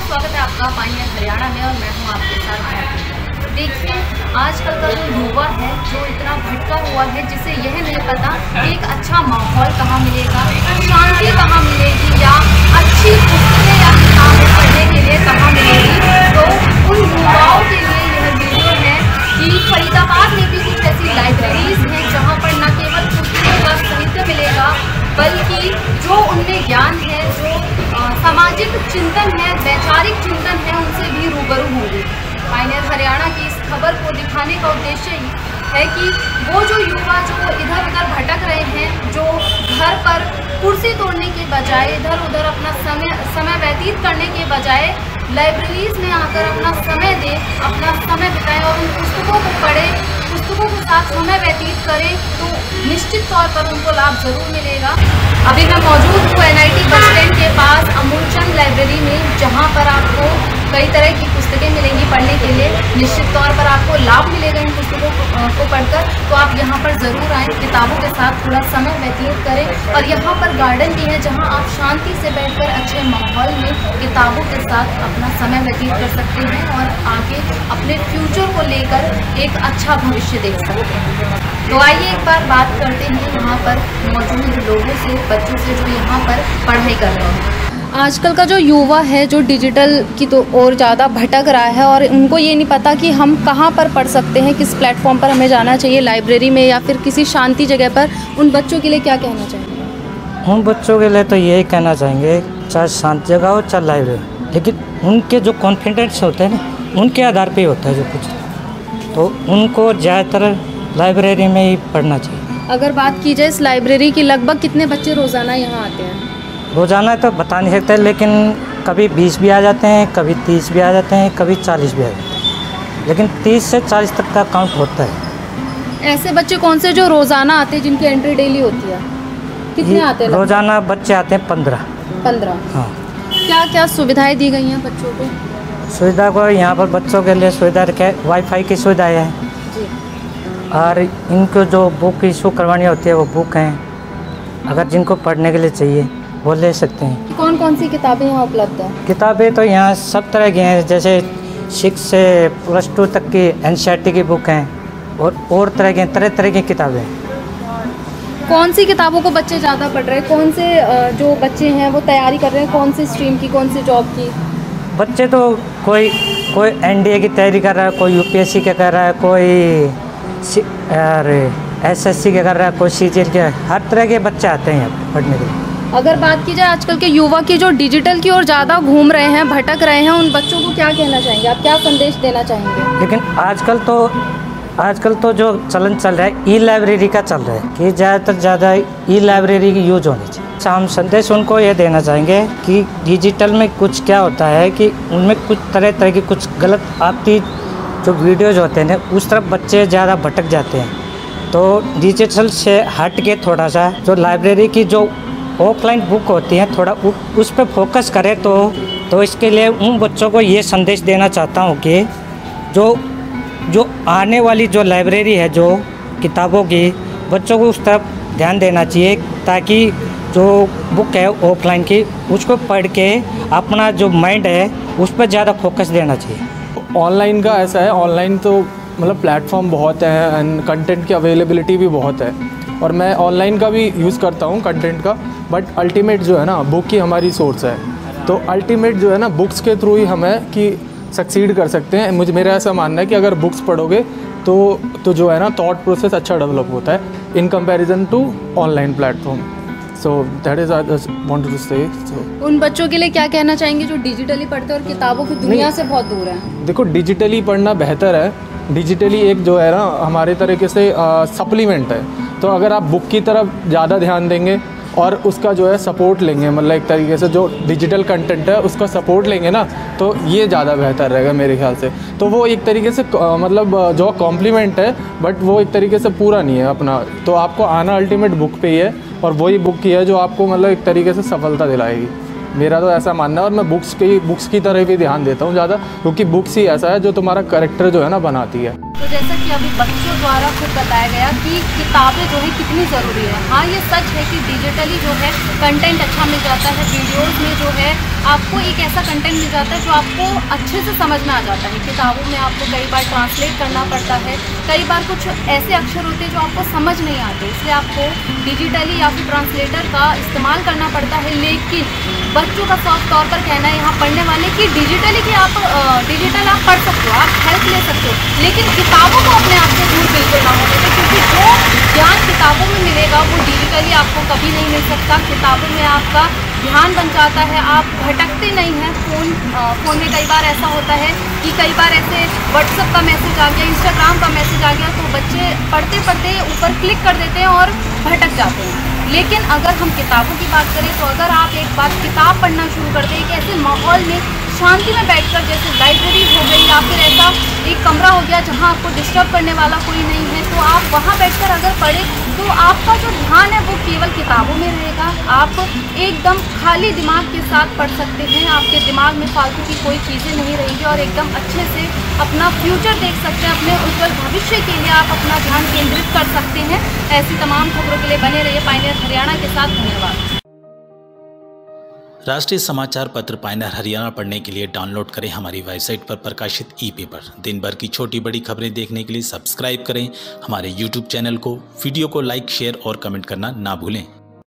बहुत स्वागत है आपका पानी हरियाणा में और मैं हूँ आपके साथ तो देखिए, आजकल का जो युवा है, जो इतना भटका हुआ है, जिसे यह नहीं पता एक अच्छा माहौल कहाँ मिलेगा, शांति कहाँ मिलेगी या अच्छी पुस्तकें या किताबें पढ़ने के लिए कहाँ मिलेगी तो उन युवाओं के लिए यह वीडियो है कि फरीदाबाद में भी कुछ ऐसी लाइब्रेरीज हैं जहाँ पर न केवल पुस्तकों का साहित्य मिलेगा, बल्कि जो उनमें ज्ञान सामाजिक चिंतन है, वैचारिक चिंतन है, उनसे भी रूबरू होंगे। पाइनियर हरियाणा की इस खबर को दिखाने का उद्देश्य ही कि वो जो युवा जो इधर उधर भटक रहे हैं, जो घर पर कुर्सी तोड़ने के बजाय इधर उधर अपना समय समय व्यतीत करने के बजाय लाइब्रेरीज में आकर अपना समय दें, अपना समय बिताएँ और उन पुस्तकों को पढ़ें पुस्तकों के साथ समय व्यतीत करें तो निश्चित तौर पर उनको लाभ ज़रूर मिलेगा। अभी मैं मौजूद हूँ एन बस स्टैंड के पास अमूलचंद लाइब्रेरी में जहाँ पर आपको कई तरह की पुस्तकें मिलेंगी पढ़ने के लिए। निश्चित तौर पर आपको लाभ मिलेगा इन पुस्तकों को, पढ़कर। तो आप यहाँ पर ज़रूर आएँ किताबों के साथ थोड़ा समय व्यतीत करें। और यहाँ पर गार्डन भी है जहाँ आप शांति से बैठकर अच्छे माहौल में किताबों के साथ अपना समय व्यतीत कर सकते हैं और अपने फ्यूचर को लेकर एक अच्छा भविष्य देख सकते हैं। तो आइए एक बार बात करते हैं यहाँ पर मौजूद लोगों से बच्चों से जो यहाँ पर पढ़ाई कर रहे हैं। आजकल का जो युवा है जो डिजिटल की तो और ज़्यादा भटक रहा है और उनको ये नहीं पता कि हम कहाँ पर पढ़ सकते हैं किस प्लेटफॉर्म पर हमें जाना चाहिए लाइब्रेरी में या फिर किसी शांति जगह पर। उन बच्चों के लिए क्या कहना चाहिए उन बच्चों के लिए तो यही कहना चाहेंगे चाहे शांत जगह हो चाहे लाइब्रेरी लेकिन उनके जो कॉन्फिडेंस होते हैं ना उनके आधार पे होता है जो कुछ। तो उनको ज़्यादातर लाइब्रेरी में ही पढ़ना चाहिए। अगर बात की जाए इस लाइब्रेरी की लगभग कितने बच्चे रोज़ाना यहाँ आते हैं? रोज़ाना तो बता नहीं सकते लेकिन कभी बीस भी आ जाते हैं कभी तीस भी आ जाते हैं कभी चालीस भी आ जाते हैं। लेकिन तीस से चालीस तक का काउंट होता है। ऐसे बच्चे कौन से जो रोज़ाना आते हैं जिनकी एंट्री डेली होती है? कितने आते हैं रोज़ाना बच्चे आते हैं पंद्रह। पंद्रह। हाँ। क्या क्या सुविधाएँ दी गई हैं बच्चों को? सुविधा को यहाँ पर बच्चों के लिए सुविधा रखे वाईफाई की सुविधाएँ है। और इनको जो बुक इशू करवानी होती है वो बुक हैं। अगर जिनको पढ़ने के लिए चाहिए वो ले सकते हैं। कौन कौन सी किताबें यहाँ उपलब्ध हैं? किताबें तो यहाँ सब तरह की हैं जैसे सिक्स से प्लस टू तक की एन की बुक हैं और और तरह की तरह तरह की किताबें। कौन सी किताबों को बच्चे ज़्यादा पढ़ रहे हैं? कौन से जो बच्चे हैं वो तैयारी कर रहे हैं? कौन सी स्ट्रीम की कौन सी जॉब की? बच्चे तो कोई कोई एनडीए की तैयारी कर रहा है कोई यूपीएससी का कर रहा है कोई अरे एसएससी का कर रहा है कोई सी के हर तरह के बच्चे आते हैं पढ़ने के लिए। अगर बात की जाए आजकल के युवा की जो डिजिटल की ओर ज़्यादा घूम रहे हैं भटक रहे हैं उन बच्चों को क्या कहना चाहेंगे? आप क्या संदेश देना चाहेंगे? लेकिन आजकल तो आजकल तो जो चलन चल रहा है ई लाइब्रेरी का चल रहा है कि ज़्यादातर ज़्यादा ई लाइब्रेरी की यूज़ होनी चाहिए। अच्छा, हम संदेश उनको ये देना चाहेंगे कि डिजिटल में कुछ क्या होता है कि उनमें कुछ तरह तरह की कुछ गलत आपकी जो वीडियोज़ होते हैं उस तरफ़ बच्चे ज़्यादा भटक जाते हैं। तो डिजिटल से हट के थोड़ा सा जो लाइब्रेरी की जो ऑफलाइन बुक होती हैं थोड़ा उ, उस पर फोकस करें तो तो इसके लिए उन बच्चों को ये संदेश देना चाहता हूँ कि जो जो आने वाली जो लाइब्रेरी है, जो किताबों की, बच्चों को उस तरफ़ ध्यान देना चाहिए ताकि जो बुक है ऑफलाइन की, उसको पढ़ के अपना जो माइंड है, उस पर ज़्यादा फोकस देना चाहिए। ऑनलाइन का ऐसा है ऑनलाइन तो मतलब प्लेटफॉर्म बहुत है एंड कंटेंट की अवेलेबिलिटी भी बहुत है। और मैं ऑनलाइन का भी यूज़ करता हूँ कंटेंट का बट अल्टीमेट जो है ना बुक की हमारी सोर्स है। तो अल्टीमेट जो है ना बुक्स के थ्रू ही हमें कि सक्सीड कर सकते हैं। मुझे मेरा ऐसा मानना है कि अगर बुक्स पढ़ोगे तो तो जो है ना थॉट प्रोसेस अच्छा डेवलप होता है in comparison to online platform so that is I to से उन बच्चों के लिए क्या कहना चाहेंगे जो डिजिटली पढ़ते हैं और किताबों की दुनिया से बहुत दूर है? देखो डिजिटली पढ़ना बेहतर है। डिजिटली एक जो है ना हमारे तरीके से सप्लीमेंट है। तो अगर आप बुक की तरफ़ ज़्यादा ध्यान देंगे और उसका जो है सपोर्ट लेंगे मतलब एक तरीके से जो डिजिटल कंटेंट है, उसका सपोर्ट लेंगे ना तो ये ज़्यादा बेहतर रहेगा मेरे ख्याल से। तो वो एक तरीके से मतलब जो कॉम्प्लीमेंट है बट वो एक तरीके से पूरा नहीं है अपना। तो आपको आना अल्टीमेट बुक पे ही है, और वही बुक की है जो आपको मतलब एक तरीके से सफलता दिलाएगी। मेरा तो ऐसा मानना है, और मैं बुक्स की बुक्स की तरह भी ध्यान देता हूँ ज़्यादा, क्योंकि बुक्स ही ऐसा है जो तुम्हारा करेक्टर जो है ना बनाती है। तो जैसा कि अभी बच्चों द्वारा खुद बताया गया कि किताबें जो है कितनी ज़रूरी है। हाँ ये सच है कि डिजिटली जो है कंटेंट अच्छा मिल जाता है वीडियोस में जो है आपको एक ऐसा कंटेंट मिल जाता है जो आपको अच्छे से समझ में आ जाता है। किताबों में आपको कई बार ट्रांसलेट करना पड़ता है। कई बार कुछ ऐसे अक्षर होते हैं जो आपको समझ नहीं आते, इसलिए आपको डिजिटली या फिर ट्रांसलेटर का इस्तेमाल करना पड़ता है। लेकिन बच्चों का साफ़ तौर पर कहना है यहाँ पढ़ने वाले कि डिजिटली कि आप डिजिटल आप पढ़ सकते हो, आप हेल्प ले सकते हो। लेकिन किताबों को अपने आप से दूर बिल्कुल ना होने दें, क्योंकि जो ज्ञान किताबों में मिलेगा, वो डिजिटली आपको कभी नहीं मिल सकता। किताबों में आपका ध्यान बन जाता है, आप भटकते नहीं हैं। फ़ोन फ़ोन में कई बार ऐसा होता है कि कई बार ऐसे व्हाट्सअप का मैसेज आ गया इंस्टाग्राम का मैसेज आ गया तो बच्चे पढ़ते पढ़ते ऊपर क्लिक कर देते हैं और भटक जाते हैं। लेकिन अगर हम किताबों की बात करें तो अगर आप एक बार किताब पढ़ना शुरू कर दें, एक ऐसे माहौल में शांति में बैठकर, जैसे लाइब्रेरी हो या फिर ऐसा एक कमरा हो गया जहाँ आपको डिस्टर्ब करने वाला कोई नहीं है तो आप वहाँ बैठकर अगर पढ़ें तो आपका जो ध्यान है वो केवल किताबों में रहेगा। आप एकदम खाली दिमाग के साथ पढ़ सकते हैं। आपके दिमाग में फालतू की कोई चीज़ें नहीं रहेंगी और एकदम अच्छे से अपना फ्यूचर देख सकते हैं। अपने उज्जवल भविष्य के लिए आप अपना ध्यान केंद्रित कर सकते हैं। ऐसी तमाम खबरों के लिए बने रहिए पाइनियर हरियाणा के साथ। धन्यवाद। राष्ट्रीय समाचार पत्र पाइनर हरियाणा पढ़ने के लिए डाउनलोड करें हमारी वेबसाइट पर प्रकाशित ई पेपर दिन भर की छोटी बड़ी खबरें देखने के लिए सब्सक्राइब करें हमारे यूट्यूब चैनल को। वीडियो को लाइक, शेयर और कमेंट करना ना भूलें।